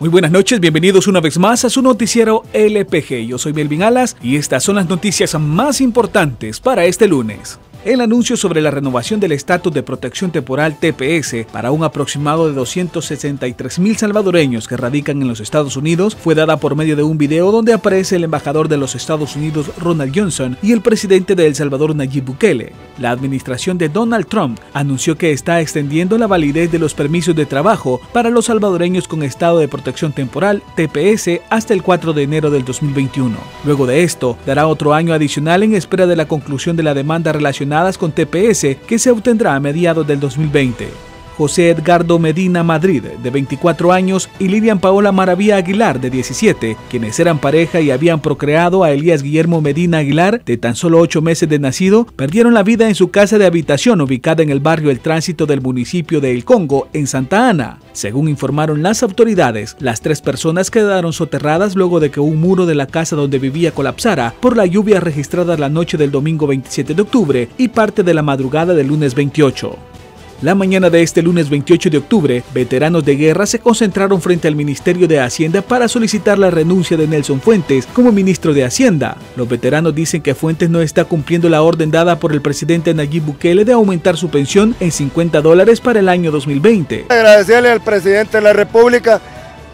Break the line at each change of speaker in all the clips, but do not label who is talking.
Muy buenas noches, bienvenidos una vez más a su noticiero LPG. Yo soy Melvin Alas y estas son las noticias más importantes para este lunes. El anuncio sobre la renovación del estatus de protección temporal TPS para un aproximado de 263 mil salvadoreños que radican en los Estados Unidos fue dada por medio de un video donde aparece el embajador de los Estados Unidos Ronald Johnson y el presidente de El Salvador Nayib Bukele. La administración de Donald Trump anunció que está extendiendo la validez de los permisos de trabajo para los salvadoreños con estado de protección temporal TPS hasta el 4 de enero del 2021. Luego de esto, dará otro año adicional en espera de la conclusión de la demanda relacionada con TPS que se obtendrá a mediados del 2020. José Edgardo Medina Madrid, de 24 años, y Lilian Paola Maravilla Aguilar, de 17, quienes eran pareja y habían procreado a Elías Guillermo Medina Aguilar, de tan solo 8 meses de nacido, perdieron la vida en su casa de habitación ubicada en el barrio El Tránsito del municipio de El Congo, en Santa Ana. Según informaron las autoridades, las tres personas quedaron soterradas luego de que un muro de la casa donde vivía colapsara por la lluvia registrada la noche del domingo 27 de octubre y parte de la madrugada del lunes 28. La mañana de este lunes 28 de octubre, veteranos de guerra se concentraron frente al Ministerio de Hacienda para solicitar la renuncia de Nelson Fuentes como ministro de Hacienda. Los veteranos dicen que Fuentes no está cumpliendo la orden dada por el presidente Nayib Bukele de aumentar su pensión en 50 dólares para el año 2020.
Agradecerle al presidente de la República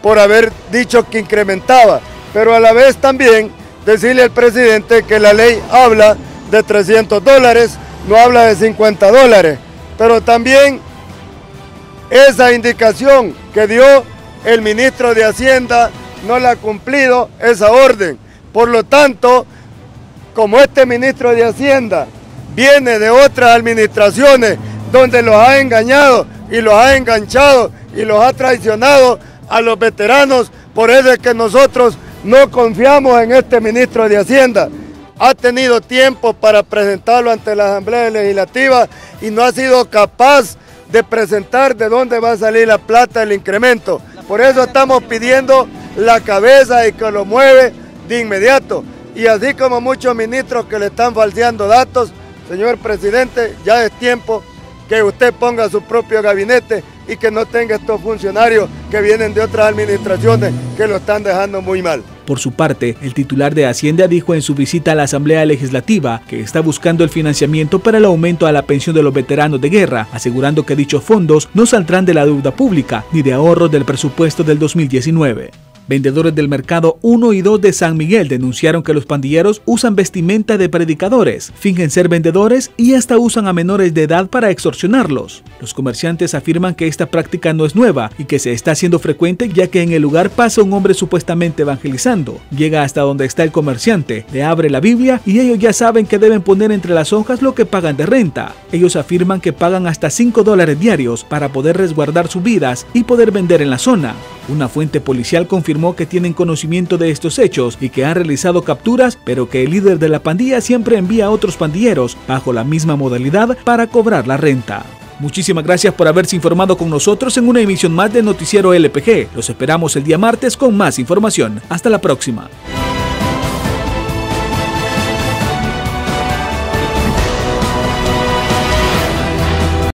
por haber dicho que incrementaba, pero a la vez también decirle al presidente que la ley habla de 300 dólares, no habla de 50 dólares pero también esa indicación que dio el ministro de Hacienda no la ha cumplido esa orden. Por lo tanto, como este ministro de Hacienda viene de otras administraciones donde los ha engañado y los ha enganchado y los ha traicionado a los veteranos, por eso es que nosotros no confiamos en este ministro de Hacienda ha tenido tiempo para presentarlo ante la Asamblea Legislativa y no ha sido capaz de presentar de dónde va a salir la plata del incremento. Por eso estamos pidiendo la cabeza y que lo mueve de inmediato. Y así como muchos ministros que le están falseando datos, señor presidente, ya es tiempo que usted ponga su propio gabinete y que no tenga estos funcionarios que vienen de otras administraciones que lo están dejando muy mal.
Por su parte, el titular de Hacienda dijo en su visita a la Asamblea Legislativa que está buscando el financiamiento para el aumento a la pensión de los veteranos de guerra, asegurando que dichos fondos no saldrán de la deuda pública ni de ahorros del presupuesto del 2019. Vendedores del mercado 1 y 2 de San Miguel denunciaron que los pandilleros usan vestimenta de predicadores, fingen ser vendedores y hasta usan a menores de edad para extorsionarlos. Los comerciantes afirman que esta práctica no es nueva y que se está haciendo frecuente ya que en el lugar pasa un hombre supuestamente evangelizando. Llega hasta donde está el comerciante, le abre la Biblia y ellos ya saben que deben poner entre las hojas lo que pagan de renta. Ellos afirman que pagan hasta 5 dólares diarios para poder resguardar sus vidas y poder vender en la zona. Una fuente policial confirmó que tienen conocimiento de estos hechos y que han realizado capturas, pero que el líder de la pandilla siempre envía a otros pandilleros bajo la misma modalidad para cobrar la renta. Muchísimas gracias por haberse informado con nosotros en una emisión más de Noticiero LPG. Los esperamos el día martes con más información. Hasta la próxima.